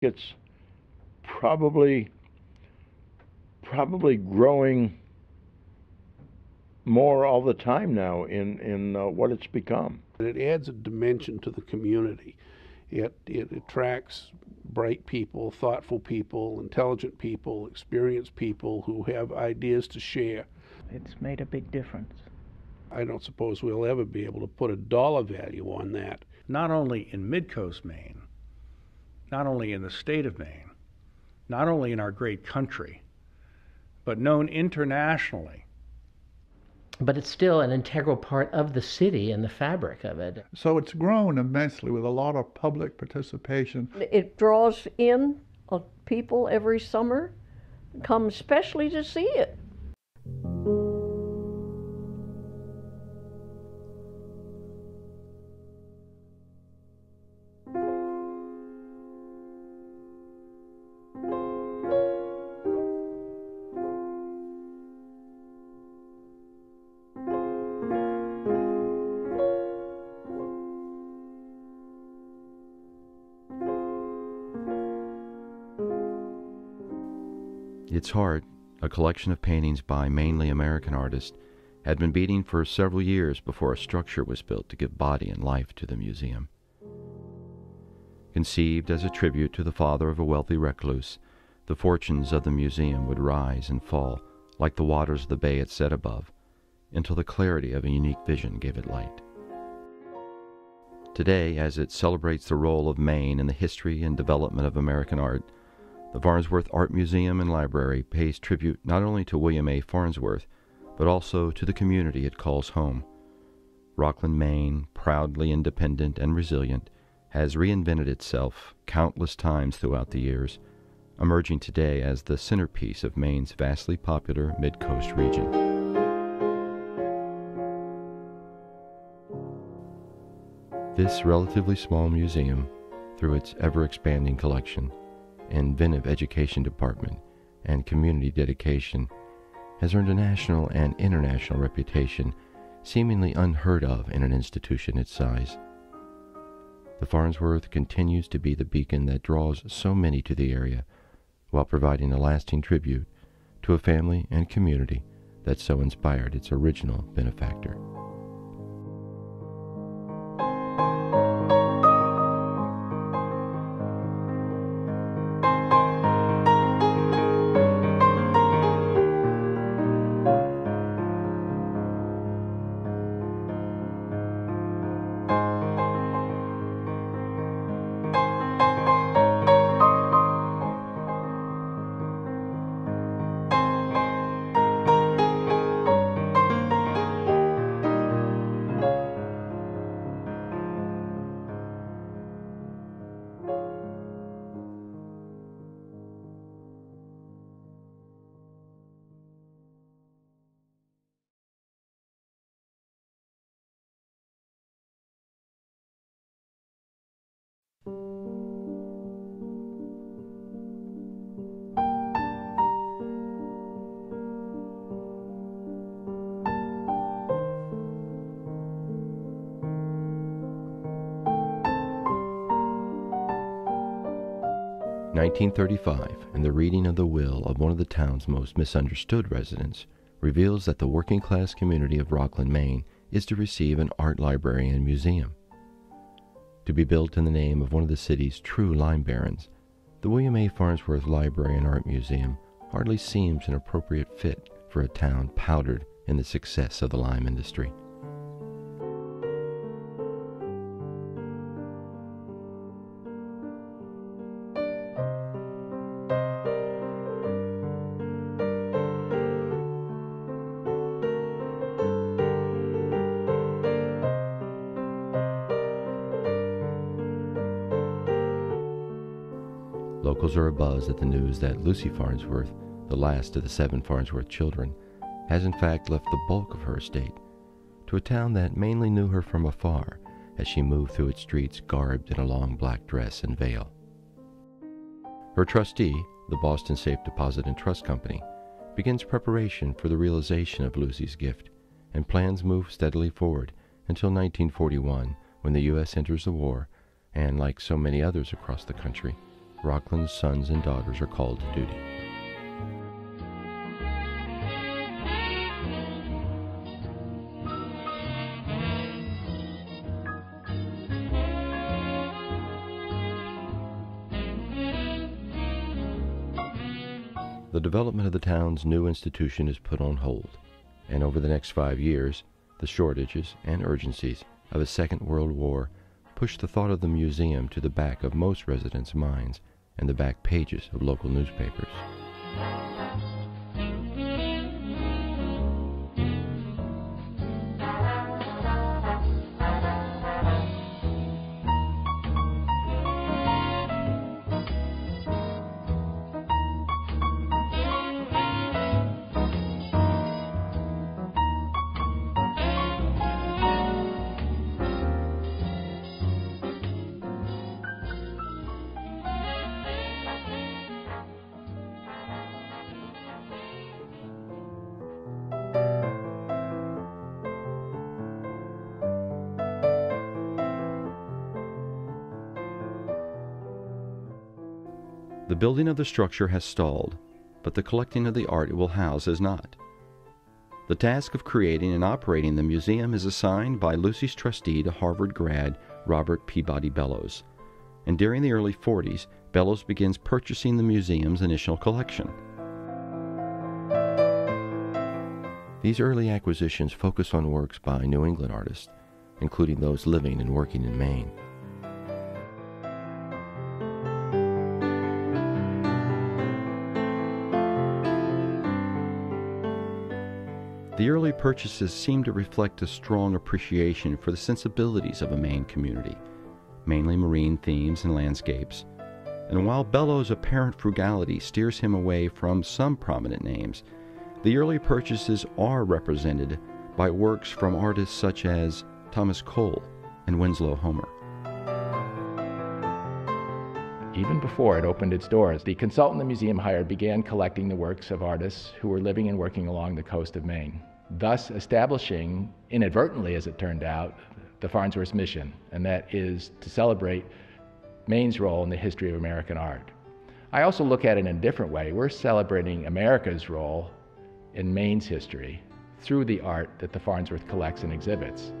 It's probably probably growing more all the time now in in uh, what it's become. It adds a dimension to the community. It it attracts bright people, thoughtful people, intelligent people, experienced people who have ideas to share. It's made a big difference. I don't suppose we'll ever be able to put a dollar value on that. Not only in Midcoast Maine, not only in the state of Maine, not only in our great country, but known internationally. But it's still an integral part of the city and the fabric of it. So it's grown immensely with a lot of public participation. It draws in people every summer, come especially to see it. Its heart, a collection of paintings by mainly American artists, had been beating for several years before a structure was built to give body and life to the museum. Conceived as a tribute to the father of a wealthy recluse, the fortunes of the museum would rise and fall like the waters of the bay it set above, until the clarity of a unique vision gave it light. Today, as it celebrates the role of Maine in the history and development of American art, the Farnsworth Art Museum and Library pays tribute not only to William A. Farnsworth, but also to the community it calls home. Rockland, Maine, proudly independent and resilient, has reinvented itself countless times throughout the years, emerging today as the centerpiece of Maine's vastly popular mid-coast region. This relatively small museum, through its ever-expanding collection, inventive education department, and community dedication, has earned a national and international reputation seemingly unheard of in an institution its size. The Farnsworth continues to be the beacon that draws so many to the area while providing a lasting tribute to a family and community that so inspired its original benefactor. 1935, and the reading of the will of one of the town's most misunderstood residents reveals that the working class community of Rockland, Maine is to receive an art library and museum. To be built in the name of one of the city's true lime barons, the William A. Farnsworth Library and Art Museum hardly seems an appropriate fit for a town powdered in the success of the lime industry. Abuzz at the news that Lucy Farnsworth, the last of the seven Farnsworth children, has in fact left the bulk of her estate to a town that mainly knew her from afar as she moved through its streets garbed in a long black dress and veil. Her trustee, the Boston Safe Deposit and Trust Company, begins preparation for the realization of Lucy's gift, and plans move steadily forward until 1941 when the U.S. enters the war and, like so many others across the country, Rockland's sons and daughters are called to duty. The development of the town's new institution is put on hold, and over the next five years, the shortages and urgencies of a Second World War pushed the thought of the museum to the back of most residents' minds and the back pages of local newspapers. Building of the structure has stalled, but the collecting of the art it will house has not. The task of creating and operating the museum is assigned by Lucy's trustee to Harvard grad Robert Peabody Bellows, and during the early 40s, Bellows begins purchasing the museum's initial collection. These early acquisitions focus on works by New England artists, including those living and working in Maine. Early purchases seem to reflect a strong appreciation for the sensibilities of a Maine community, mainly marine themes and landscapes. And while Bellows' apparent frugality steers him away from some prominent names, the early purchases are represented by works from artists such as Thomas Cole and Winslow Homer. Even before it opened its doors, the consultant the museum hired began collecting the works of artists who were living and working along the coast of Maine, thus establishing, inadvertently as it turned out, the Farnsworth mission, and that is to celebrate Maine's role in the history of American art. I also look at it in a different way. We're celebrating America's role in Maine's history through the art that the Farnsworth collects and exhibits.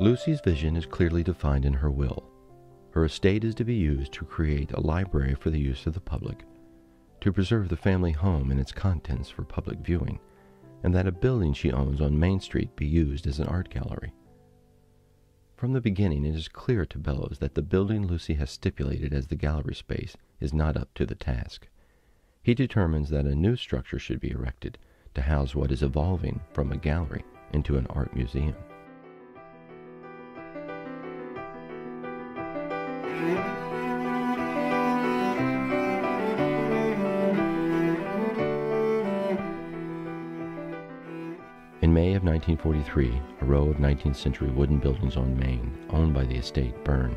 Lucy's vision is clearly defined in her will. Her estate is to be used to create a library for the use of the public, to preserve the family home and its contents for public viewing, and that a building she owns on Main Street be used as an art gallery. From the beginning, it is clear to Bellows that the building Lucy has stipulated as the gallery space is not up to the task. He determines that a new structure should be erected to house what is evolving from a gallery into an art museum. 1943, a row of 19th century wooden buildings on Main, owned by the estate, burn,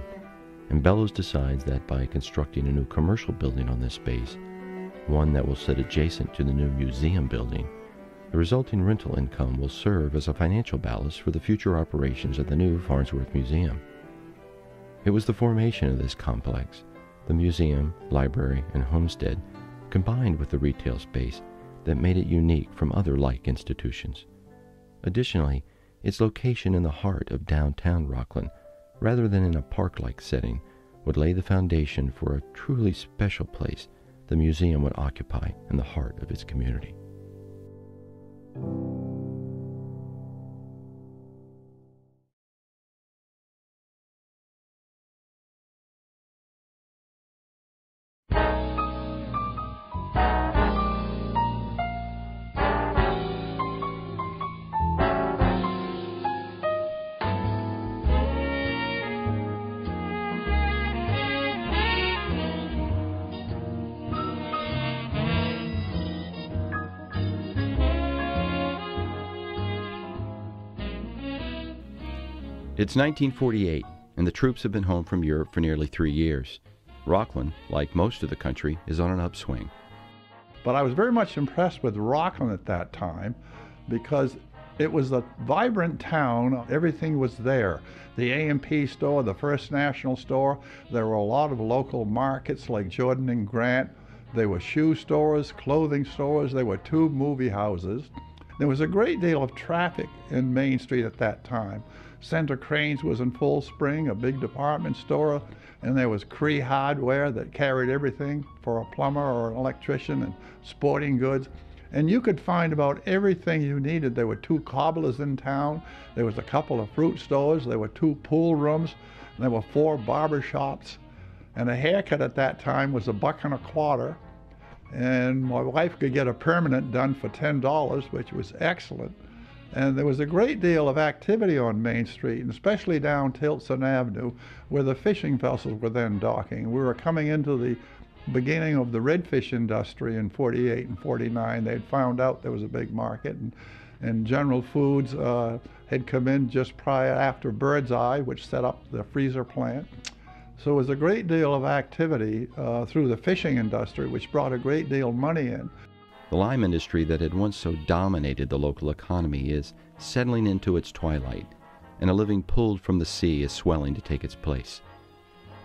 and Bellows decides that by constructing a new commercial building on this space, one that will sit adjacent to the new museum building, the resulting rental income will serve as a financial ballast for the future operations of the new Farnsworth Museum. It was the formation of this complex, the museum, library, and homestead, combined with the retail space, that made it unique from other like institutions. Additionally, its location in the heart of downtown Rockland, rather than in a park like setting, would lay the foundation for a truly special place the museum would occupy in the heart of its community. It's 1948, and the troops have been home from Europe for nearly three years. Rockland, like most of the country, is on an upswing. But I was very much impressed with Rockland at that time because It was a vibrant town. Everything was there. The A&P store, the First National store. There were a lot of local markets like Jordan and Grant. There were shoe stores, clothing stores. There were two movie houses. There was a great deal of traffic in Main Street at that time. Senter Cranes was in full spring, a big department store, and there was Cree Hardware that carried everything for a plumber or an electrician and sporting goods. And you could find about everything you needed. There were two cobblers in town. There was a couple of fruit stores. There were two pool rooms. There were four barber shops. And a haircut at that time was a buck and a quarter. And my wife could get a permanent done for $10, which was excellent. And there was a great deal of activity on Main Street, and especially down Tillson Avenue, where the fishing vessels were then docking. We were coming into the beginning of the redfish industry in 48 and 49. They'd found out there was a big market, and, and General Foods uh, had come in just prior after Birdseye, which set up the freezer plant. So it was a great deal of activity uh, through the fishing industry, which brought a great deal of money in. The lime industry that had once so dominated the local economy is settling into its twilight, and a living pulled from the sea is swelling to take its place.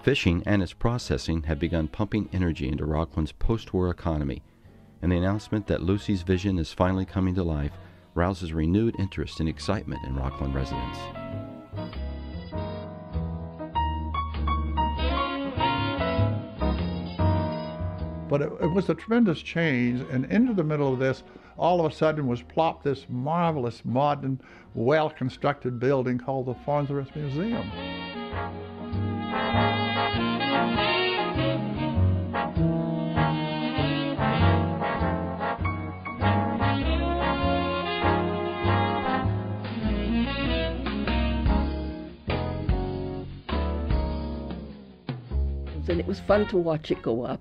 Fishing and its processing have begun pumping energy into Rockland's post war economy, and the announcement that Lucy's vision is finally coming to life rouses renewed interest and excitement in Rockland residents. But it, it, was a tremendous change, and into the middle of this, all of a sudden was plopped this marvelous, modern, well constructed building called the Farnsworth Museum. And it was fun to watch it go up.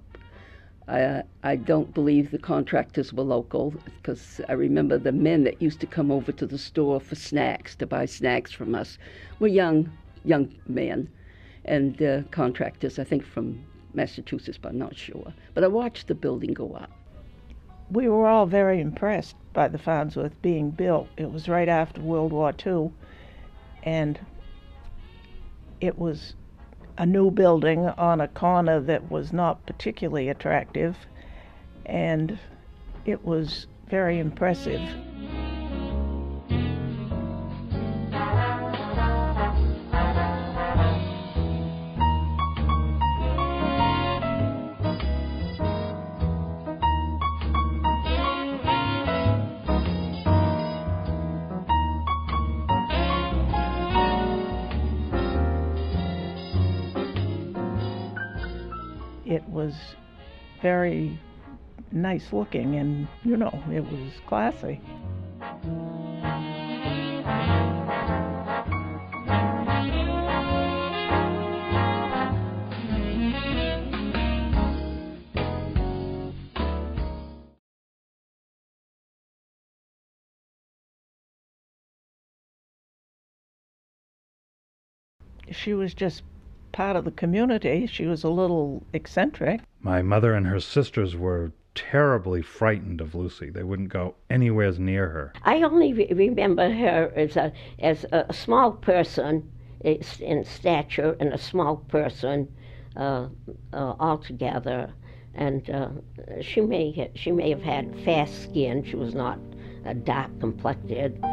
I, I don't believe the contractors were local because I remember the men that used to come over to the store for snacks to buy snacks from us were young young men. And uh, contractors I think from Massachusetts but I'm not sure. But I watched the building go up. We were all very impressed by the Farnsworth being built. It was right after World War II and it was a new building on a corner that was not particularly attractive, and it was very impressive. Was very nice looking and you know it was classy. She was just part of the community. She was a little eccentric. My mother and her sisters were terribly frightened of Lucy. They wouldn't go anywhere near her. I only re- remember her as a as a small person in stature and a small person uh, uh, altogether. And uh, she may she may have had fast skin. She was not dark complected.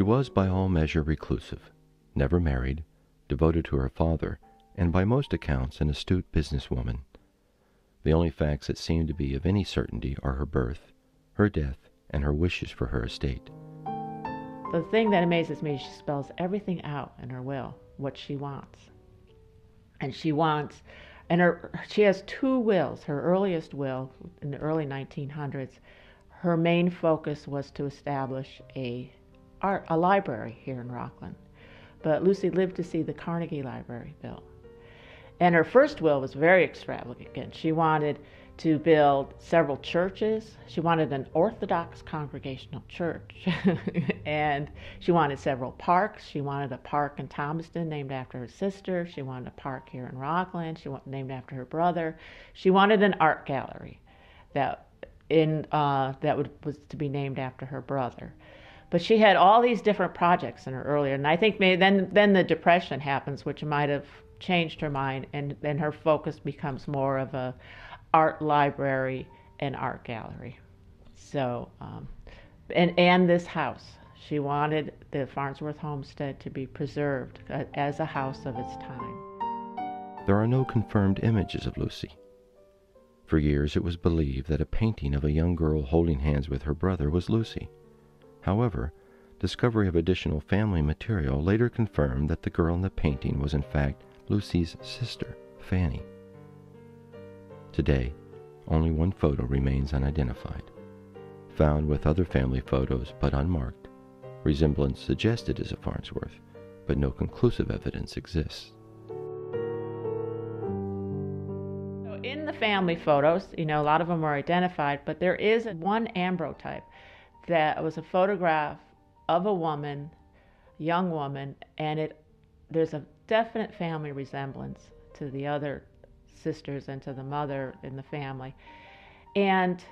She was by all measure reclusive, never married, devoted to her father, and by most accounts an astute businesswoman. The only facts that seem to be of any certainty are her birth, her death, and her wishes for her estate. The thing that amazes me, she spells everything out in her will, what she wants. And she wants, and her, she has two wills. Her earliest will, in the early 1900s, her main focus was to establish a art, a library here in Rockland. But Lucy lived to see the Carnegie Library built. And her first will was very extravagant. She wanted to build several churches. She wanted an Orthodox congregational church. and she wanted several parks. She wanted a park in Thomaston named after her sister. She wanted a park here in Rockland. She wanted named after her brother. She wanted an art gallery that in uh, that would, was to be named after her brother. But she had all these different projects in her earlier, and I think maybe then then the depression happens, which might have changed her mind, and then her focus becomes more of a art library and art gallery. So, um, and and this house, she wanted the Farnsworth homestead to be preserved as a house of its time. There are no confirmed images of Lucy. For years it was believed that a painting of a young girl holding hands with her brother was Lucy. However, discovery of additional family material later confirmed that the girl in the painting was in fact Lucy's sister, Fanny. Today, only one photo remains unidentified. Found with other family photos but unmarked, resemblance suggested as a Farnsworth, but no conclusive evidence exists. in the family photos, you know, a lot of them are identified, but there is one ambrotype that was a photograph of a woman, young woman, and it there's a definite family resemblance to the other sisters and to the mother in the family. And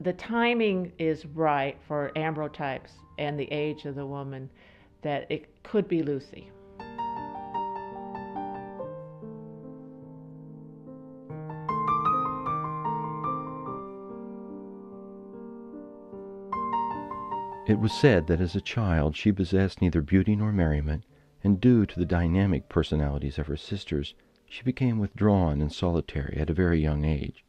the timing is right for ambrotypes and the age of the woman that it could be Lucy. It was said that as a child she possessed neither beauty nor merriment, and due to the dynamic personalities of her sisters, she became withdrawn and solitary at a very young age.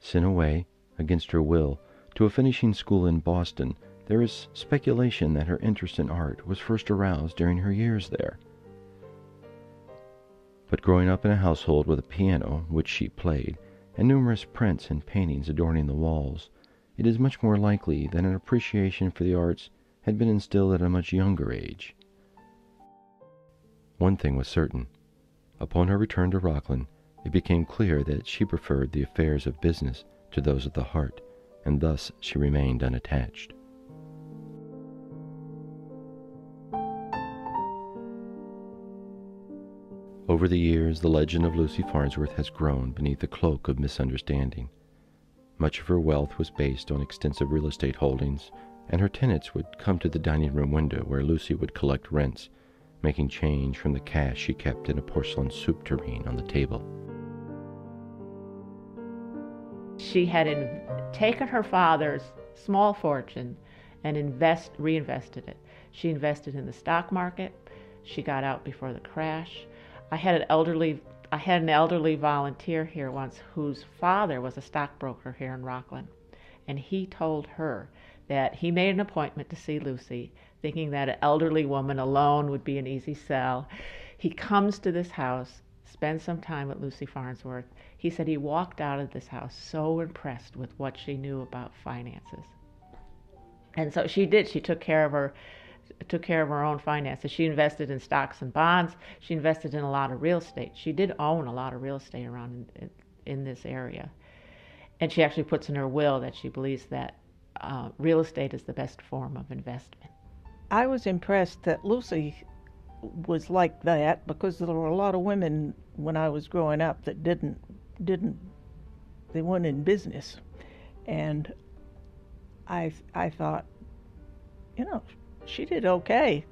Sent away, against her will, to a finishing school in Boston, there is speculation that her interest in art was first aroused during her years there. But growing up in a household with a piano, which she played, and numerous prints and paintings adorning the walls, it is much more likely that an appreciation for the arts had been instilled at a much younger age. One thing was certain. Upon her return to Rockland, it became clear that she preferred the affairs of business to those of the heart, and thus she remained unattached. Over the years, the legend of Lucy Farnsworth has grown beneath a cloak of misunderstanding. Much of her wealth was based on extensive real estate holdings, and her tenants would come to the dining room window where Lucy would collect rents, making change from the cash she kept in a porcelain soup tureen on the table. She had in, taken her father's small fortune and invest, reinvested it. She invested in the stock market. She got out before the crash. I had an elderly I had an elderly volunteer here once whose father was a stockbroker here in Rockland, and he told her that he made an appointment to see Lucy, thinking that an elderly woman alone would be an easy sell. He comes to this house, spends some time with Lucy Farnsworth. He said he walked out of this house so impressed with what she knew about finances. And so she did. She took care of her took care of her own finances. She invested in stocks and bonds. She invested in a lot of real estate. She did own a lot of real estate around in, in, this area. And she actually puts in her will that she believes that uh, real estate is the best form of investment. I was impressed that Lucy was like that because there were a lot of women when I was growing up that didn't didn't they weren't in business, and I I thought, you know, she did okay,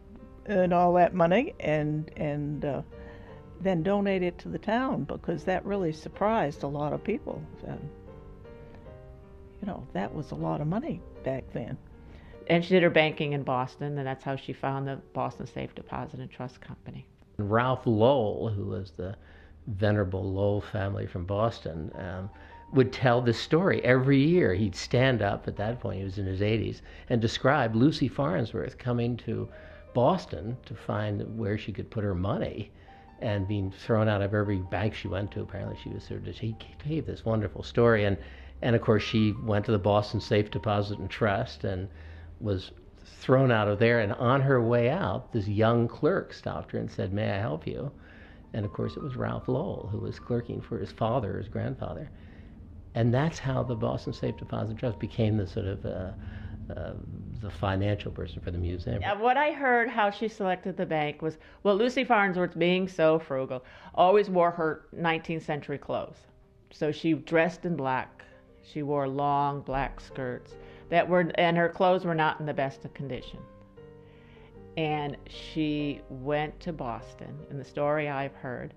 earn all that money, and and uh, then donate it to the town because that really surprised a lot of people. So, you know, that was a lot of money back then. And she did her banking in Boston, and that's how she found the Boston Safe Deposit and Trust Company. And Ralph Lowell, who was the venerable Lowell family from Boston, um, would tell this story every year. He'd stand up at that point, he was in his 80s, and describe Lucy Farnsworth coming to Boston to find where she could put her money and being thrown out of every bank she went to. Apparently, she was sort of, he gave this wonderful story. And, and of course, she went to the Boston Safe Deposit and Trust and was thrown out of there. And on her way out, this young clerk stopped her and said, May I help you? And of course, it was Ralph Lowell who was clerking for his father, his grandfather. And that's how the Boston Safe Deposit Trust became the sort of uh, uh, the financial person for the museum. Yeah, what I heard how she selected the bank was well, Lucy Farnsworth, being so frugal, always wore her 19th century clothes. So she dressed in black. She wore long black skirts that were, and her clothes were not in the best of condition. And she went to Boston, and the story I've heard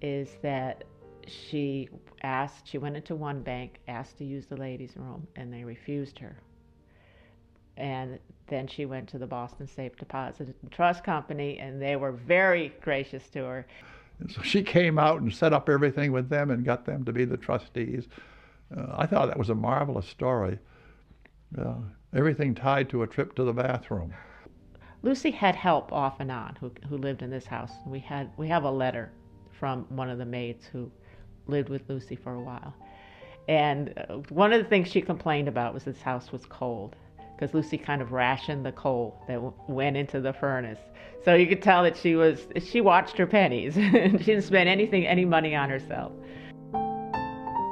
is that she asked, she went into one bank, asked to use the ladies' room, and they refused her. And then she went to the Boston Safe Deposit Trust Company, and they were very gracious to her. And so she came out and set up everything with them and got them to be the trustees. Uh, I thought that was a marvelous story. Uh, everything tied to a trip to the bathroom. Lucy had help off and on who, who lived in this house. We had we have a letter from one of the maids who lived with Lucy for a while. And uh, one of the things she complained about was this house was cold because Lucy kind of rationed the coal that w- went into the furnace. So you could tell that she was she watched her pennies. she didn't spend anything any money on herself.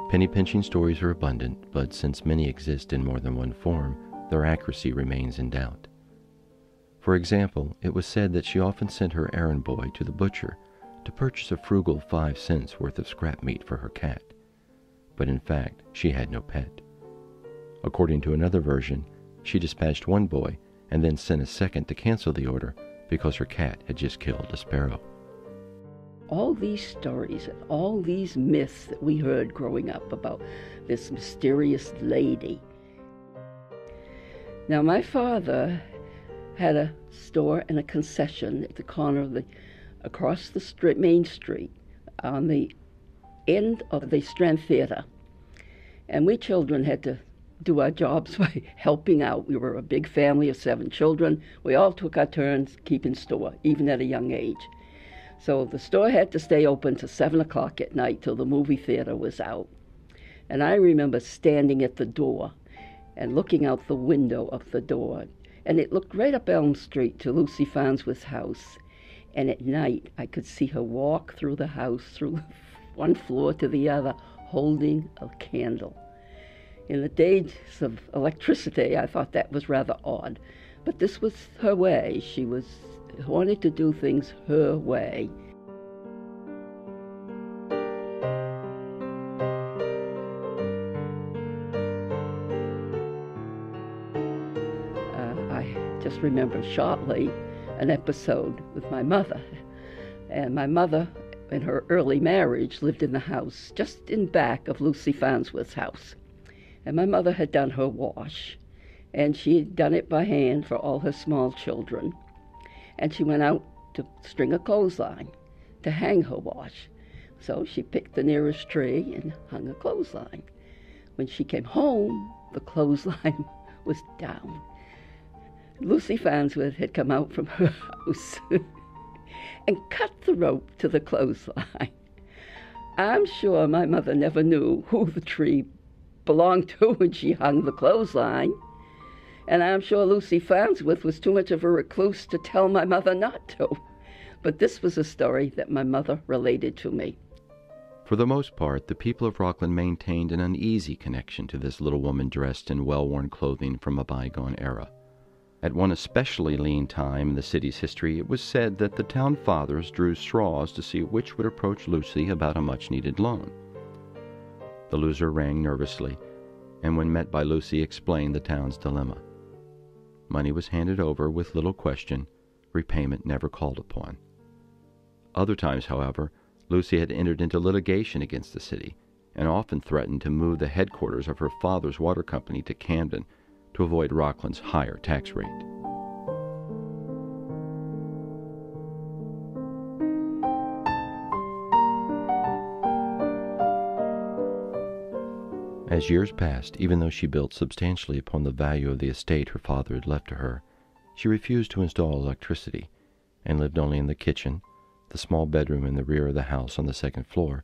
Penny pinching stories are abundant, but since many exist in more than one form, their accuracy remains in doubt. For example, it was said that she often sent her errand boy to the butcher to purchase a frugal five cents worth of scrap meat for her cat. But in fact, she had no pet. According to another version, she dispatched one boy and then sent a second to cancel the order because her cat had just killed a sparrow. All these stories, all these myths that we heard growing up about this mysterious lady. Now, my father had a store and a concession at the corner of the across the street, main street on the end of the Strand Theater. And we children had to do our jobs by helping out. We were a big family of seven children. We all took our turns keeping store, even at a young age. So the store had to stay open till seven o'clock at night till the movie theater was out. And I remember standing at the door and looking out the window of the door. And it looked right up Elm Street to Lucy Farnsworth's house. And at night, I could see her walk through the house, through one floor to the other, holding a candle. In the days of electricity, I thought that was rather odd. But this was her way. She was wanted to do things her way. Uh, I just remember shortly an episode with my mother. And my mother, in her early marriage, lived in the house just in back of Lucy Farnsworth's house. And my mother had done her wash, and she had done it by hand for all her small children. And she went out to string a clothesline to hang her wash. So she picked the nearest tree and hung a clothesline. When she came home, the clothesline was down. Lucy Farnsworth had come out from her house and cut the rope to the clothesline. I'm sure my mother never knew who the tree belonged to when she hung the clothesline. And I'm sure Lucy Farnsworth was too much of a recluse to tell my mother not to. But this was a story that my mother related to me. For the most part, the people of Rockland maintained an uneasy connection to this little woman dressed in well worn clothing from a bygone era. At one especially lean time in the city's history, it was said that the town fathers drew straws to see which would approach Lucy about a much needed loan. The loser rang nervously, and when met by Lucy, explained the town's dilemma. Money was handed over with little question, repayment never called upon. Other times, however, Lucy had entered into litigation against the city and often threatened to move the headquarters of her father's water company to Camden to avoid Rockland's higher tax rate. As years passed, even though she built substantially upon the value of the estate her father had left to her, she refused to install electricity and lived only in the kitchen, the small bedroom in the rear of the house on the second floor,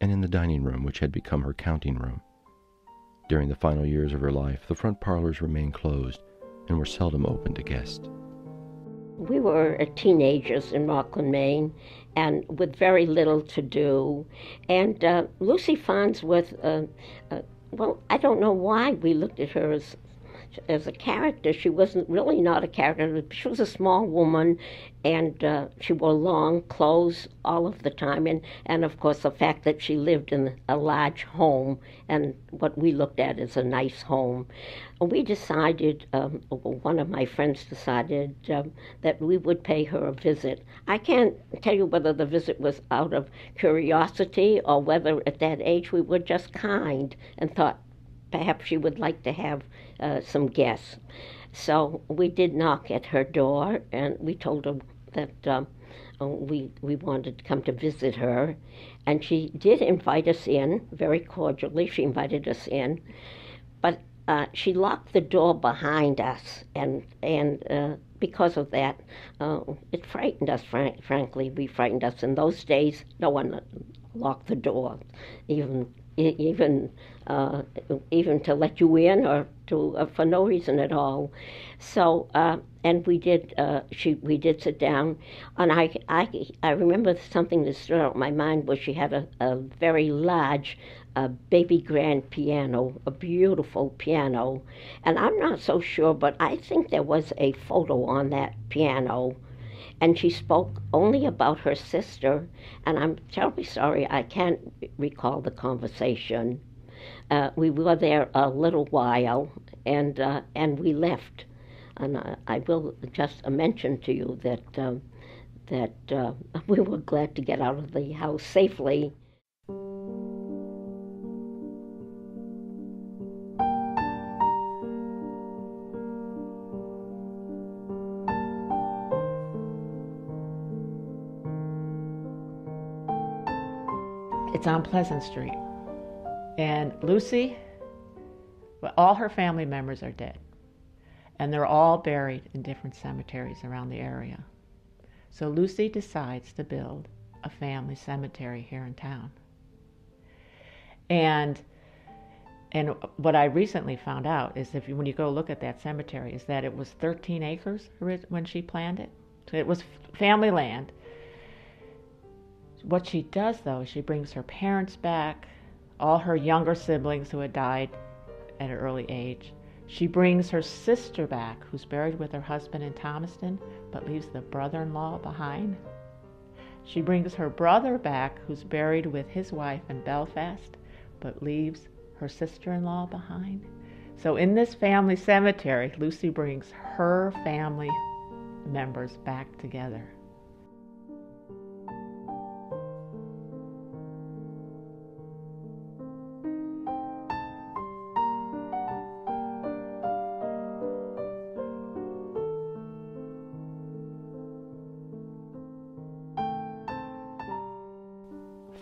and in the dining room which had become her counting room. During the final years of her life, the front parlors remained closed and were seldom open to guests. we were teenagers in Rockland, Maine, and with very little to do. And uh, Lucy Farnsworth, uh, uh, well, I don't know why we looked at her as as a character. She wasn't really not a character. She was a small woman, and uh, she wore long clothes all of the time. And, and of course, the fact that she lived in a large home and what we looked at as a nice home. We decided, um, one of my friends decided um, that we would pay her a visit. I can't tell you whether the visit was out of curiosity or whether at that age we were just kind and thought perhaps she would like to have uh, some guests. So we did knock at her door, and we told her that um, uh, we we wanted to come to visit her, and she did invite us in very cordially. She invited us in, but uh, she locked the door behind us, and and uh, because of that, uh, it frightened us. Frank, frankly, we frightened us. In those days, no one locked the door, even even uh, even to let you in or to uh, for no reason at all. So uh, and we did uh, she we did sit down, and I I I remember something that stood out in my mind was she had a, a very large. A baby grand piano, a beautiful piano, and I'm not so sure, but I think there was a photo on that piano and she spoke only about her sister, and I'm terribly sorry I can't recall the conversation. Uh, we were there a little while, and uh, and we left. And I, I will just mention to you that um, that uh, we were glad to get out of the house safely. It's on Pleasant Street. And Lucy, well, all her family members are dead. And they're all buried in different cemeteries around the area. So Lucy decides to build a family cemetery here in town. And and what I recently found out is if you, when you go look at that cemetery, is that it was 13 acres when she planned it. So it was family land, what she does, though, is she brings her parents back, all her younger siblings who had died at an early age. She brings her sister back, who's buried with her husband in Thomaston, but leaves the brother in law behind. She brings her brother back, who's buried with his wife in Belfast, but leaves her sister in law behind. So, in this family cemetery, Lucy brings her family members back together.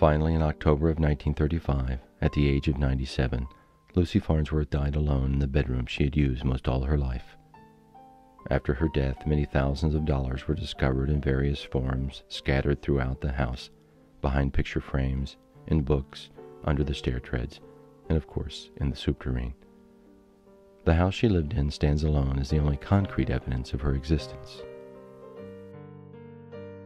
Finally, in October of 1935, at the age of 97, Lucy Farnsworth died alone in the bedroom she had used most all her life. After her death, many thousands of dollars were discovered in various forms scattered throughout the house, behind picture frames, in books, under the stair treads, and of course in the soup tureen. The house she lived in stands alone as the only concrete evidence of her existence.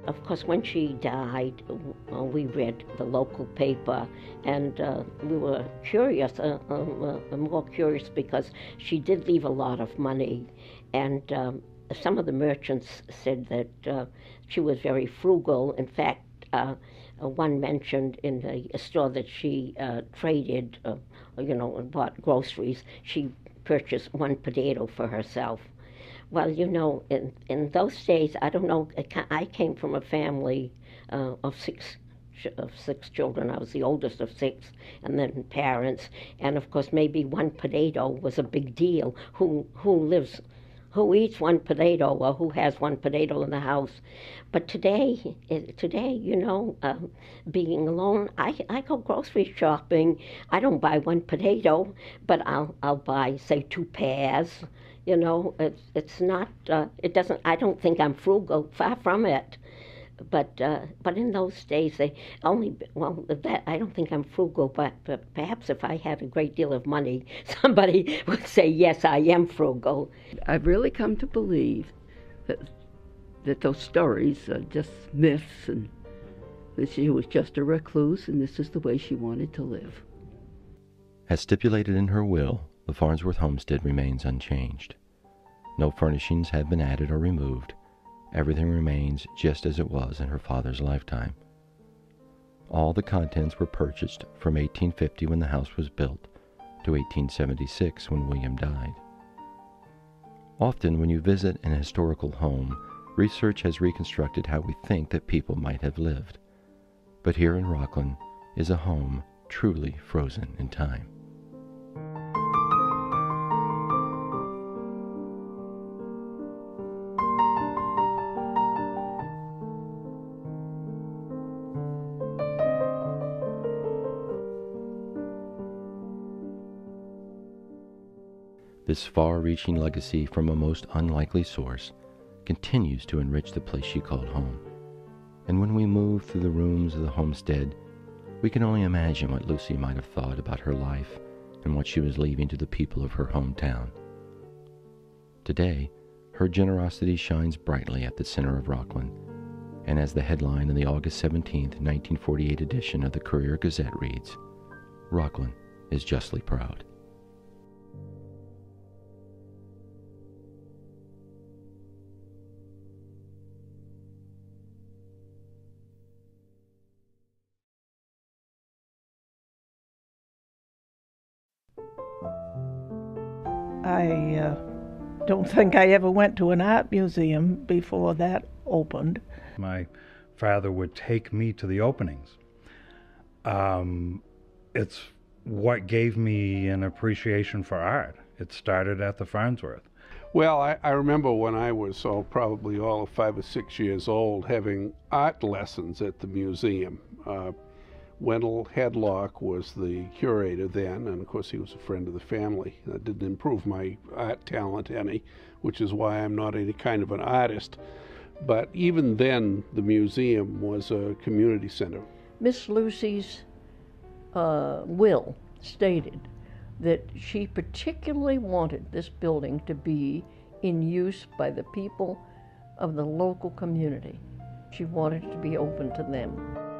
Of course, when she died, uh, we read the local paper and uh, we were curious, uh, um, uh, more curious because she did leave a lot of money. And um, some of the merchants said that uh, she was very frugal. In fact, uh, one mentioned in the store that she traded, you know, and bought groceries, she purchased one potato for herself well, you know, in, in those days, I don't know, I came from a family uh, of six of six children. I was the oldest of six, and then parents, and of course, maybe one potato was a big deal. Who who lives, who eats one potato, or who has one potato in the house? But today, today, you know, uh, being alone, I I go grocery shopping. I don't buy one potato, but I'll I'll buy say two pears you know, it's it's not. Uh, it doesn't. I don't think I'm frugal. Far from it. But uh, but in those days they only well that I don't think I'm frugal. But, but perhaps if I had a great deal of money, somebody would say yes, I am frugal. I've really come to believe that that those stories are just myths and that she was just a recluse and this is the way she wanted to live. As stipulated in her will, the Farnsworth homestead remains unchanged. No furnishings have been added or removed. Everything remains just as it was in her father's lifetime. All the contents were purchased from 1850 when the house was built to 1876 when William died. Often, when you visit an historical home, research has reconstructed how we think that people might have lived. But here in Rockland is a home truly frozen in time. This far reaching legacy from a most unlikely source continues to enrich the place she called home. And when we move through the rooms of the homestead, we can only imagine what Lucy might have thought about her life and what she was leaving to the people of her hometown. Today, her generosity shines brightly at the center of Rockland, and as the headline in the August 17, 1948 edition of the Courier Gazette reads, Rockland is justly proud. I uh, don't think I ever went to an art museum before that opened. My father would take me to the openings. Um, it's what gave me an appreciation for art. It started at the Farnsworth. Well, I, I remember when I was oh, probably all of five or six years old having art lessons at the museum. Uh, Wendell Hadlock was the curator then, and of course he was a friend of the family. That didn't improve my art talent any, which is why I'm not any kind of an artist. But even then, the museum was a community center. Miss Lucy's uh, will stated that she particularly wanted this building to be in use by the people of the local community. She wanted it to be open to them.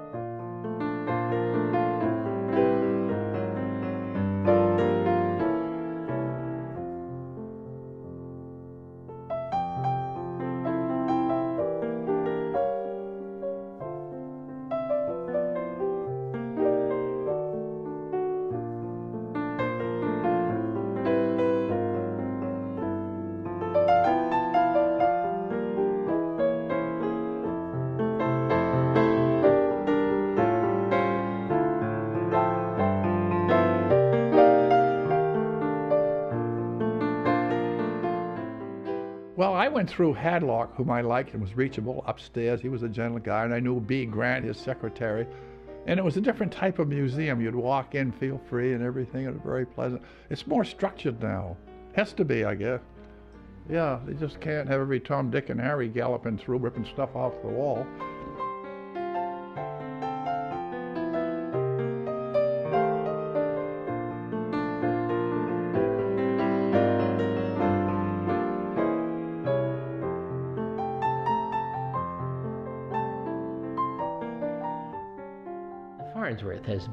Went through Hadlock, whom I liked and was reachable upstairs. He was a gentle guy, and I knew B. Grant, his secretary. And it was a different type of museum. You'd walk in, feel free, and everything. It was very pleasant. It's more structured now. Has to be, I guess. Yeah, they just can't have every Tom, Dick, and Harry galloping through, ripping stuff off the wall.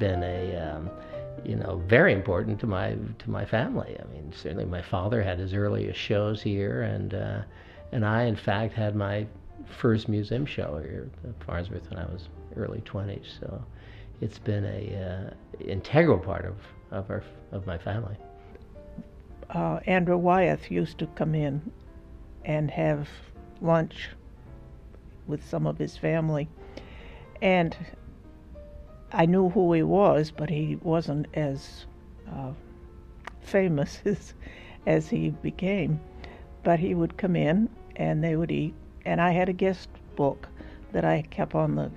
Been a, um, you know, very important to my to my family. I mean, certainly my father had his earliest shows here, and uh, and I, in fact, had my first museum show here at Farnsworth when I was early 20s. So it's been a uh, integral part of of our of my family. Uh, Andrew Wyeth used to come in and have lunch with some of his family, and I knew who he was, but he wasn't as uh, famous as, as he became. But he would come in and they would eat, and I had a guest book that I kept on the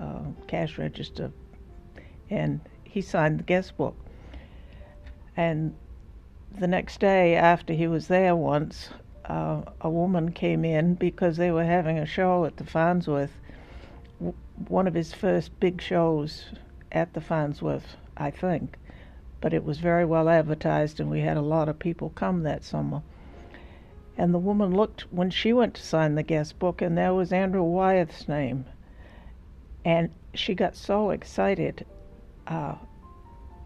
uh, cash register, and he signed the guest book. And the next day, after he was there once, uh, a woman came in because they were having a show at the Farnsworth one of his first big shows at the Farnsworth, I think. But it was very well advertised, and we had a lot of people come that summer. And the woman looked when she went to sign the guest book, and there was Andrew Wyeth's name. And she got so excited. Uh,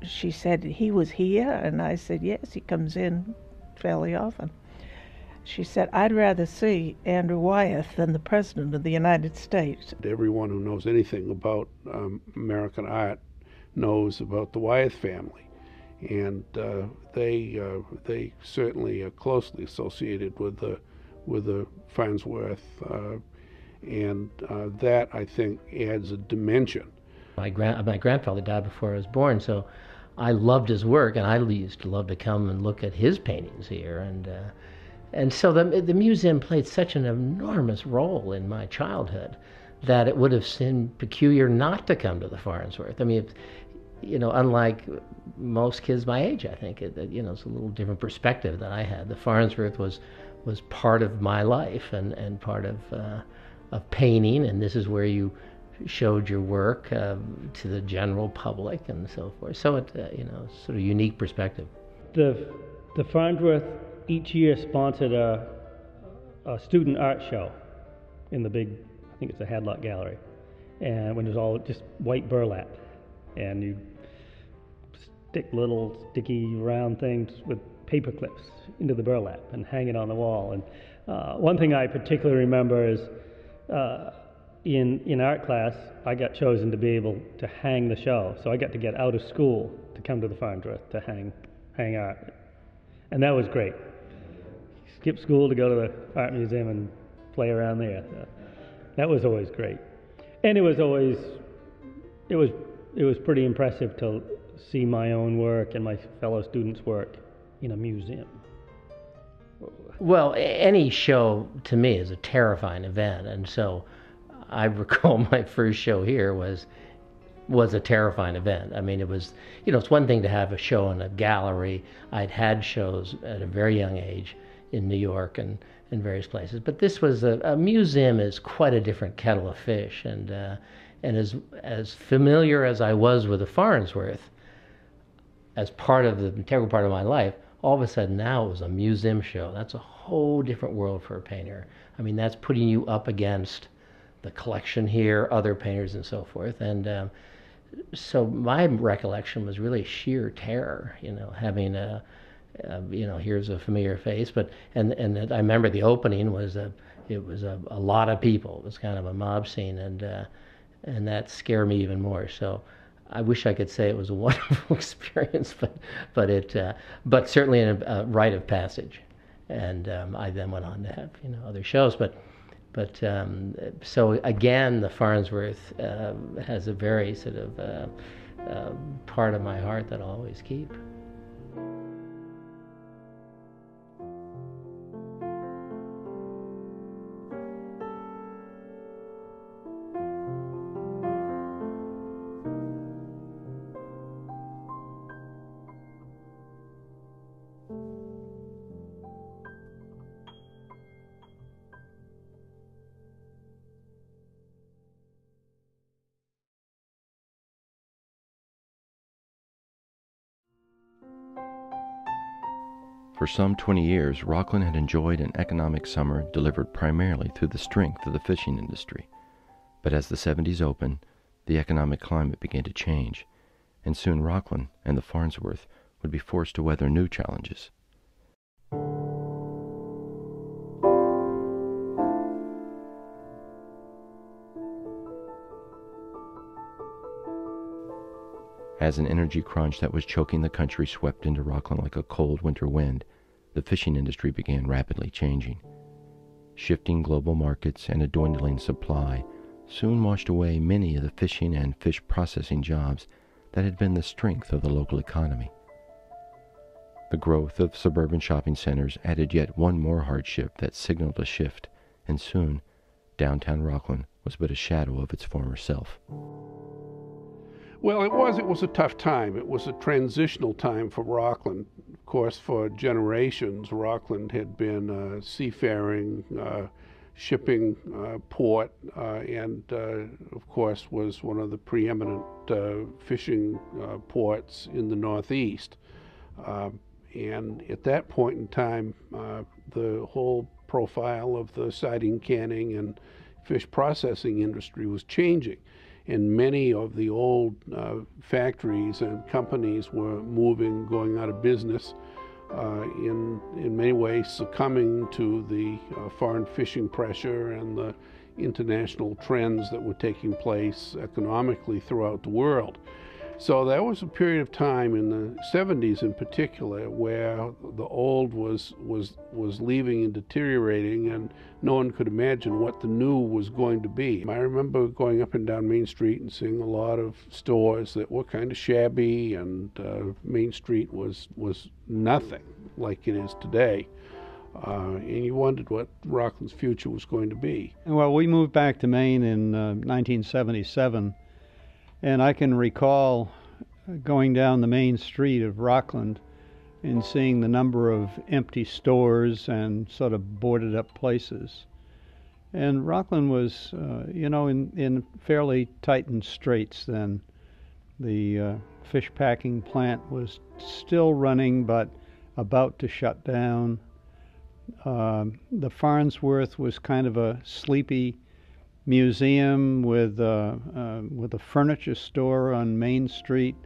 she said, He was here? And I said, Yes, he comes in fairly often. She said, I'd rather see Andrew Wyeth than the President of the United States. Everyone who knows anything about um, American art knows about the Wyeth family. And uh, they, uh, they certainly are closely associated with the, with the Farnsworth. Uh, and uh, that, I think, adds a dimension. My, grand, my grandfather died before I was born, so I loved his work, and I used to love to come and look at his paintings here. And uh, and so the, the museum played such an enormous role in my childhood that it would have seemed peculiar not to come to the Farnsworth. I mean, you know, unlike most kids my age, I think, it, you know, it's a little different perspective that I had. The Farnsworth was was part of my life and, and part of uh, of painting, and this is where you showed your work uh, to the general public and so forth. So it, uh, you know, sort of unique perspective. The the Farnsworth each year sponsored a, a student art show in the big, I think it's the Hadlock Gallery, and when it was all just white burlap, and you stick little sticky round things with paper clips into the burlap and hang it on the wall. And uh, one thing I particularly remember is uh, in in art class, I got chosen to be able to hang the show, so I got to get out of school to come to the Farnsworth to hang hang art, and that was great skip school to go to the art museum and play around there. So that was always great, and it was always it was it was pretty impressive to see my own work and my fellow students' work in a museum. Well, any show to me is a terrifying event, and so I recall my first show here was was a terrifying event. I mean, it was you know it's one thing to have a show in a gallery. I'd had shows at a very young age, in New York and in various places. But this was a, a museum is quite a different kettle of fish, and uh, and as as familiar as I was with the Farnsworth, as part of the integral part of my life, all of a sudden now it was a museum show. That's a whole different world for a painter. I mean, that's putting you up against the collection here, other painters, and so forth, and. Um, so my recollection was really sheer terror, you know, having a, uh, you know, here's a familiar face. But and and I remember the opening was a it was a, a lot of people. It was kind of a mob scene, and uh, and that scared me even more. So. I wish I could say it was a wonderful experience, but but it uh, but certainly a, rite of passage, and um, I then went on to have you know other shows, but but um, so again the Farnsworth uh, has a very sort of uh, uh, part of my heart that I'll always keep. For some 20 years, Rockland had enjoyed an economic summer delivered primarily through the strength of the fishing industry. But as the 70s opened, the economic climate began to change, and soon Rockland and the Farnsworth would be forced to weather new challenges. As an energy crunch that was choking the country swept into Rockland like a cold winter wind, the fishing industry began rapidly changing. Shifting global markets and a dwindling supply soon washed away many of the fishing and fish processing jobs that had been the strength of the local economy. The growth of suburban shopping centers added yet one more hardship that signaled a shift, and soon downtown Rockland was but a shadow of its former self. Well, it was. It was a tough time. It was a transitional time for Rockland. Of course, for generations, Rockland had been a seafaring, uh, shipping uh, port, uh, and uh, of course was one of the preeminent uh, fishing uh, ports in the Northeast. Um, and at that point in time, the whole profile of the sardine, canning, and fish processing industry was changing. And many of the old uh, factories and companies were moving, going out of business, uh, in, in many ways succumbing to the uh, foreign fishing pressure and the international trends that were taking place economically throughout the world. So that was a period of time in the 70s in particular where the old was was was leaving and deteriorating and no one could imagine what the new was going to be. I remember going up and down Main Street and seeing a lot of stores that were kind of shabby and uh, Main Street was was nothing like it is today. Uh, and you wondered what Rockland's future was going to be. Well, we moved back to Maine in uh, 1977 and I can recall going down the main street of Rockland and seeing the number of empty stores and sort of boarded up places. And Rockland was, uh, you know, in, in fairly tightened straits then. The uh, fish packing plant was still running, but about to shut down. Uh, the Farnsworth was kind of a sleepy museum with uh, uh, with a furniture store on Main Street.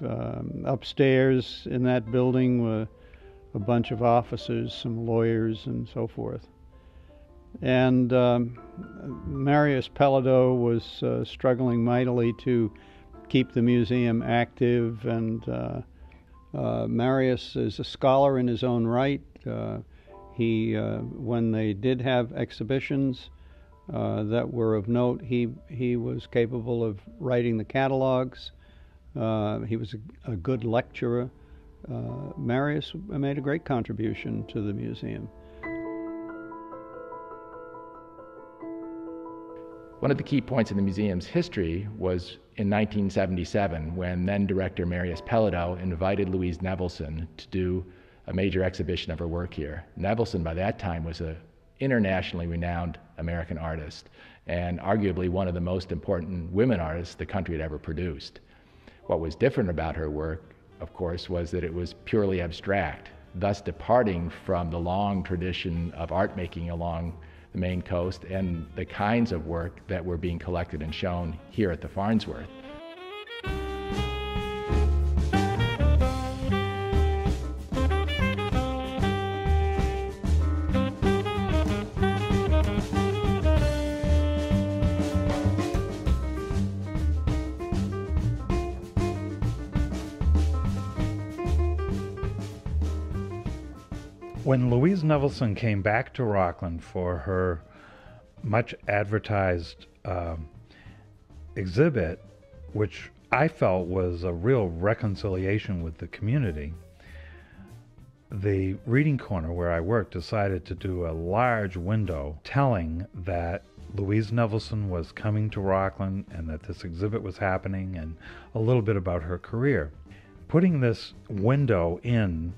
Um, upstairs in that building were a bunch of officers, some lawyers, and so forth. And um, Marius Peladeau was uh, struggling mightily to keep the museum active. And uh, uh, Marius is a scholar in his own right. Uh, he, when they did have exhibitions, uh, that were of note. He he was capable of writing the catalogs. Uh, he was a, a good lecturer. Uh, Marius made a great contribution to the museum. One of the key points in the museum's history was in 1977 when then director Marius Peladeau invited Louise Nevelson to do a major exhibition of her work here. Nevelson, by that time, was a internationally renowned American artist and arguably one of the most important women artists the country had ever produced. What was different about her work, of course, was that it was purely abstract, thus departing from the long tradition of art making along the Maine coast and the kinds of work that were being collected and shown here at the Farnsworth. When Louise Nevelson came back to Rockland for her much advertised um, exhibit, which I felt was a real reconciliation with the community, the reading corner where I worked decided to do a large window telling that Louise Nevelson was coming to Rockland and that this exhibit was happening and a little bit about her career. Putting this window in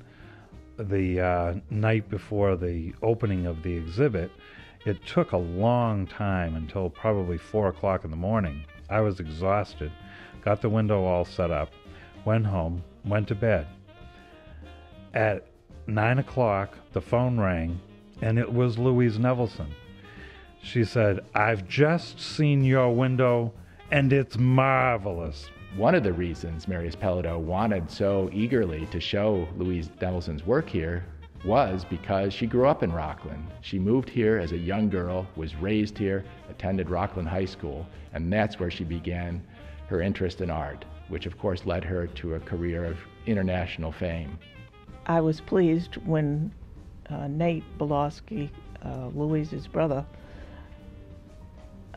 the uh, night before the opening of the exhibit, it took a long time until probably four o'clock in the morning. I was exhausted, got the window all set up, went home, went to bed. At nine o'clock, the phone rang, and it was Louise Nevelson. She said, I've just seen your window, and it's marvelous. One of the reasons Marius Peladeau wanted so eagerly to show Louise Nevelson's work here was because she grew up in Rockland. She moved here as a young girl, was raised here, attended Rockland High School, and that's where she began her interest in art, which of course led her to a career of international fame. I was pleased when uh, Nate Berliawsky, uh, Louise's brother,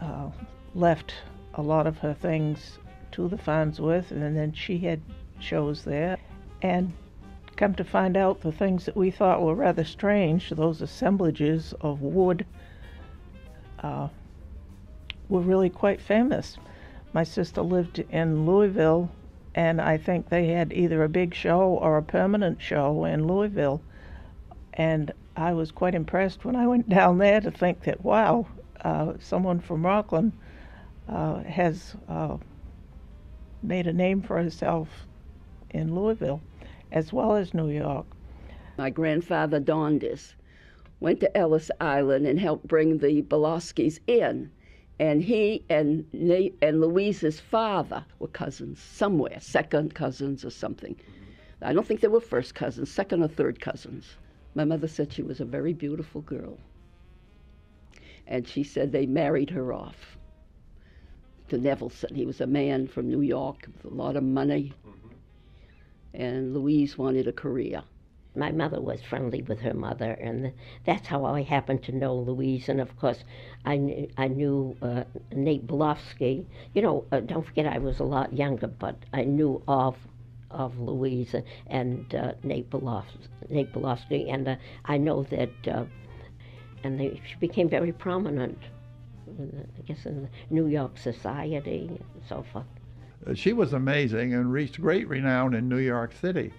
uh, left a lot of her things to the Farnsworth, and then she had shows there. And come to find out the things that we thought were rather strange, those assemblages of wood, uh, were really quite famous. My sister lived in Louisville, and I think they had either a big show or a permanent show in Louisville. And I was quite impressed when I went down there to think that, wow, uh, someone from Rockland uh, has uh, made a name for herself in Louisville as well as New York. My grandfather Dondis went to Ellis Island and helped bring the Boloskis in. And he and and Louise's father were cousins somewhere, second cousins or something. I don't think they were first cousins, second or third cousins. My mother said she was a very beautiful girl. And she said they married her off to Nevelson. He was a man from New York with a lot of money. And Louise wanted a career. My mother was friendly with her mother, and that's how I happened to know Louise. And of course, I knew, I knew uh, Nate Bolofsky. You know, uh, don't forget I was a lot younger, but I knew of of Louise and uh, Nate Bolofsky. Nate Bolofsky, and uh, I know that, uh, and they, she became very prominent. I guess in the New York society and so forth. Uh, she was amazing and reached great renown in New York City.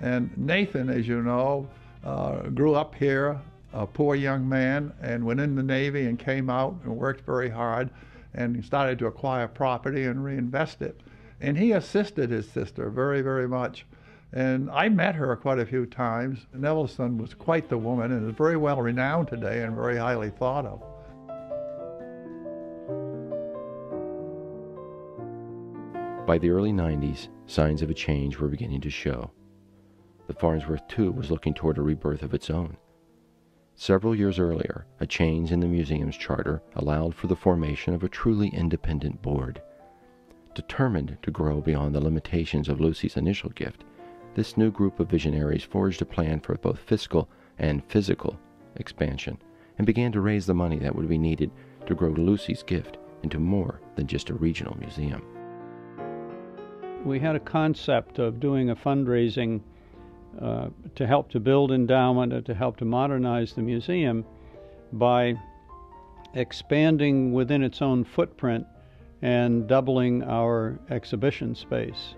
And Nathan, as you know, uh, grew up here, a poor young man, and went in the Navy and came out and worked very hard and started to acquire property and reinvest it. And he assisted his sister very, very much. And I met her quite a few times. Nevelson was quite the woman and is very well renowned today and very highly thought of. By the early 90s, signs of a change were beginning to show. The Farnsworth, too, was looking toward a rebirth of its own. Several years earlier, a change in the museum's charter allowed for the formation of a truly independent board. Determined to grow beyond the limitations of Lucy's initial gift, this new group of visionaries forged a plan for both fiscal and physical expansion and began to raise the money that would be needed to grow Lucy's gift into more than just a regional museum. We had a concept of doing a fundraising uh, to help to build endowment and to help to modernize the museum by expanding within its own footprint and doubling our exhibition space.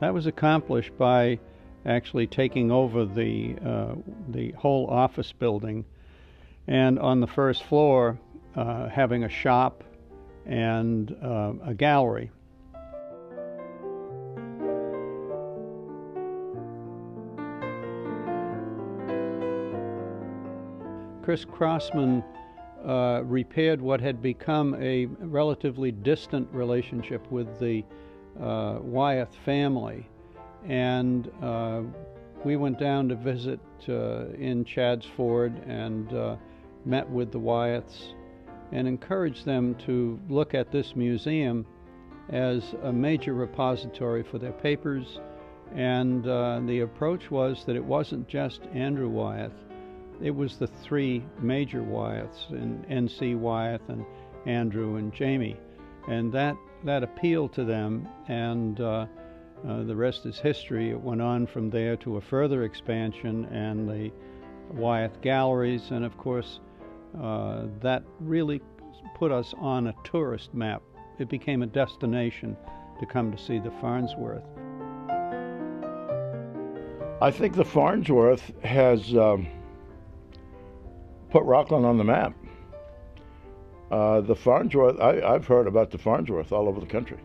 That was accomplished by actually taking over the uh, the whole office building, and on the first floor uh, having a shop and uh, a gallery. Chris Crosman uh, repaired what had become a relatively distant relationship with the uh, Wyeth family. And uh, we went down to visit uh, in Chadds Ford and uh, met with the Wyeths and encouraged them to look at this museum as a major repository for their papers. And uh, the approach was that it wasn't just Andrew Wyeth it was the three major Wyeths, and N.C. Wyeth and Andrew and Jamie, and that that appealed to them, and uh, uh, the rest is history. It went on from there to a further expansion and the Wyeth galleries, and of course, uh, that really put us on a tourist map. It became a destination to come to see the Farnsworth. I think the Farnsworth has. Um put Rockland on the map. Uh, the Farnsworth, I, have heard about the Farnsworth all over the country.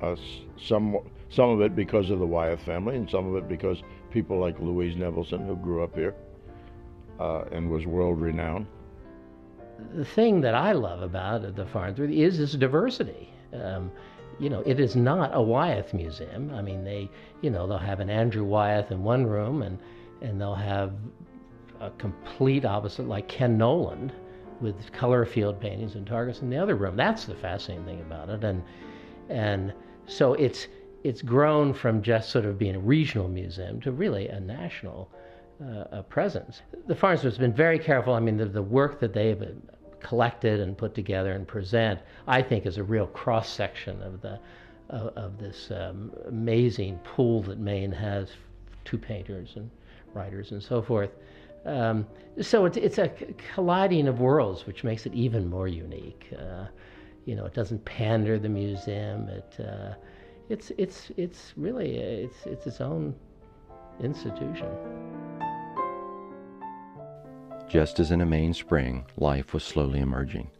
Uh, some, some of it because of the Wyeth family, and some of it because people like Louise Nevelson, who grew up here uh, and was world renowned. The thing that I love about the Farnsworth is its diversity. Um, you know, it is not a Wyeth museum. I mean, they, you know, they'll have an Andrew Wyeth in one room, and and they'll have a complete opposite, like Ken Noland with color field paintings and targets in the other room. That's the fascinating thing about it. And and so it's it's grown from just sort of being a regional museum to really a national uh, presence. The Farnsworth has been very careful. I mean, the, the work that they've collected and put together and present, I think, is a real cross section of the of, of this um, amazing pool that Maine has two painters and writers and so forth. Um, so it's, it's a colliding of worlds, which makes it even more unique. Uh, you know, it doesn't pander the museum. It, uh, it's, it's, it's really, it's, it's its own institution. Just as in a Maine spring, life was slowly emerging.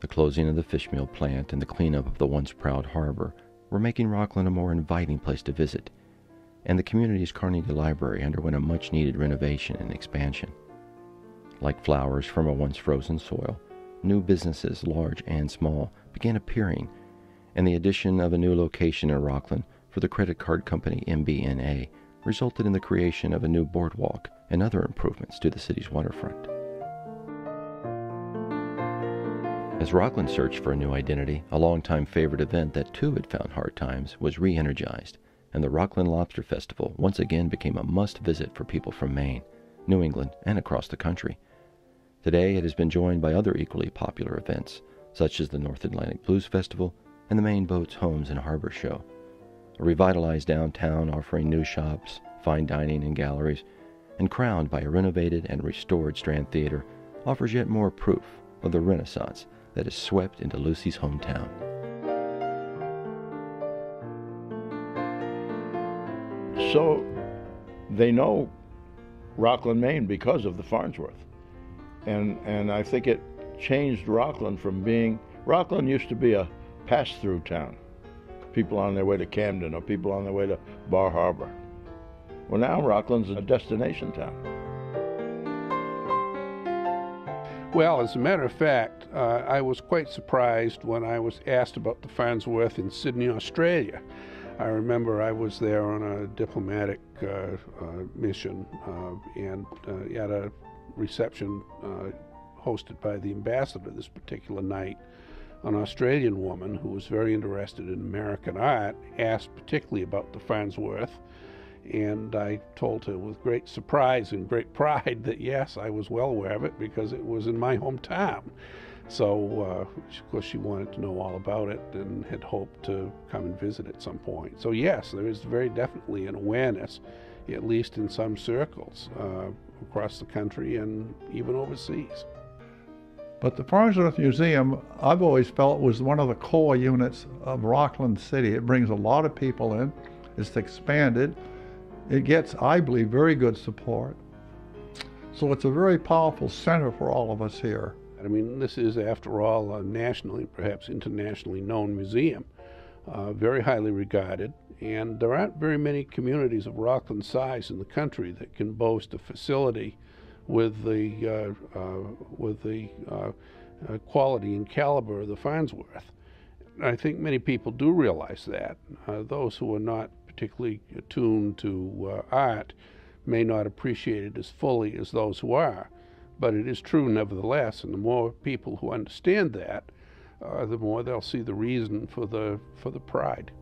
The closing of the fish meal plant and the cleanup of the once proud harbor were making Rockland a more inviting place to visit and the community's Carnegie Library underwent a much needed renovation and expansion. Like flowers from a once frozen soil, new businesses, large and small, began appearing, and the addition of a new location in Rockland for the credit card company MBNA resulted in the creation of a new boardwalk and other improvements to the city's waterfront. As Rockland searched for a new identity, a longtime favorite event that too had found hard times was re energized, and the Rockland Lobster Festival once again became a must visit for people from Maine, New England, and across the country. Today it has been joined by other equally popular events, such as the North Atlantic Blues Festival and the Maine Boats Homes and Harbor Show. A revitalized downtown offering new shops, fine dining, and galleries, and crowned by a renovated and restored Strand Theater, offers yet more proof of the renaissance that has swept into Lucy's hometown. So they know Rockland, Maine because of the Farnsworth. And, and I think it changed Rockland from being, Rockland used to be a pass through town. People on their way to Camden or people on their way to Bar Harbor. Well, now Rockland's a destination town. Well, as a matter of fact, uh, I was quite surprised when I was asked about the Farnsworth in Sydney, Australia. I remember I was there on a diplomatic uh, uh, mission uh, and uh, at a reception uh, hosted by the ambassador this particular night. An Australian woman who was very interested in American art asked particularly about the Farnsworth and I told her with great surprise and great pride that yes, I was well aware of it because it was in my hometown. So, uh, of course, she wanted to know all about it and had hoped to come and visit at some point. So, yes, there is very definitely an awareness, at least in some circles uh, across the country and even overseas. But the Farnsworth Museum, I've always felt was one of the core units of Rockland City. It brings a lot of people in. It's expanded. It gets, I believe, very good support. So it's a very powerful center for all of us here. I mean, this is, after all, a nationally, perhaps internationally known museum, uh, very highly regarded, and there aren't very many communities of Rockland size in the country that can boast a facility with the uh, uh, with the uh, uh, quality and caliber of the Farnsworth. I think many people do realize that. Uh, those who are not particularly attuned to art may not appreciate it as fully as those who are. But it is true nevertheless, and the more people who understand that, uh, the more they'll see the reason for the for the pride.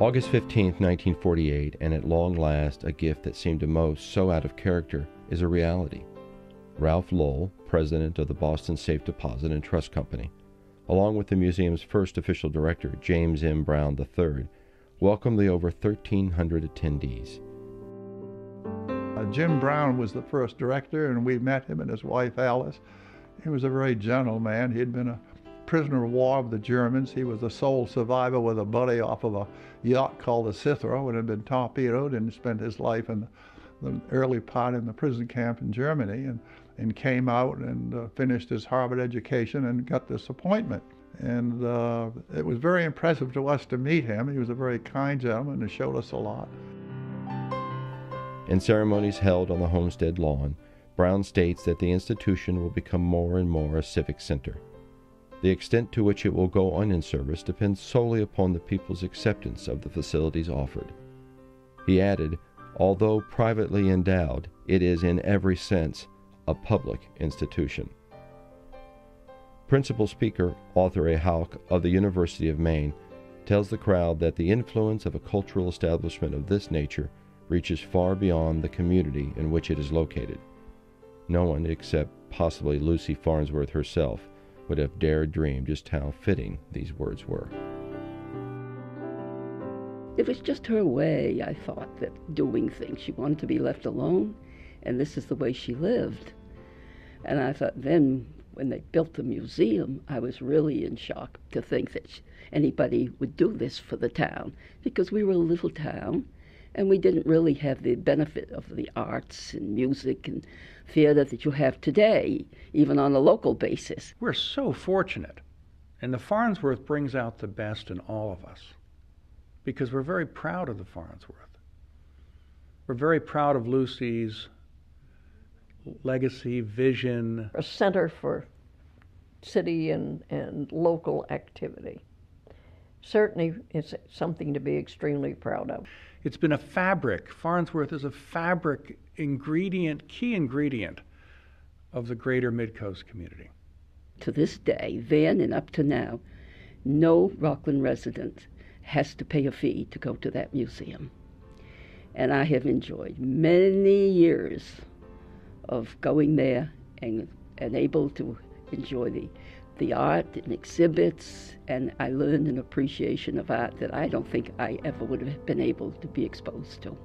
August 15, 1948, and at long last a gift that seemed to most so out of character, is a reality. Ralph Lowell, president of the Boston Safe Deposit and Trust Company, along with the museum's first official director, James M. Brown III, welcomed the over 1,300 attendees. Uh, Jim Brown was the first director, and we met him and his wife Alice. He was a very gentle man. He had been a prisoner of war of the Germans. He was the sole survivor with a buddy off of a yacht called the Cythera and had been torpedoed and spent his life in the early part in the prison camp in Germany. And and came out and uh, finished his Harvard education and got this appointment. And uh, it was very impressive to us to meet him. He was a very kind gentleman and showed us a lot. In ceremonies held on the homestead lawn, Brown states that the institution will become more and more a civic center. The extent to which it will go on in service depends solely upon the people's acceptance of the facilities offered. He added, although privately endowed, it is in every sense a public institution. Principal speaker Arthur A. Hauck of the University of Maine tells the crowd that the influence of a cultural establishment of this nature reaches far beyond the community in which it is located. No one except possibly Lucy Farnsworth herself would have dared dream just how fitting these words were. It was just her way, I thought, that doing things. She wanted to be left alone, and this is the way she lived. And I thought then, when they built the museum, I was really in shock to think that anybody would do this for the town, because we were a little town, and we didn't really have the benefit of the arts and music and theater that you have today, even on a local basis. We're so fortunate, and the Farnsworth brings out the best in all of us because we're very proud of the Farnsworth. We're very proud of Lucy's legacy, vision. A center for city and, and local activity. Certainly, it's something to be extremely proud of. It's been a fabric. Farnsworth is a fabric ingredient, key ingredient of the greater Midcoast community. To this day, then and up to now, no Rockland resident has to pay a fee to go to that museum. And I have enjoyed many years of going there and, and able to enjoy the, the art and exhibits, and I learned an appreciation of art that I don't think I ever would have been able to be exposed to.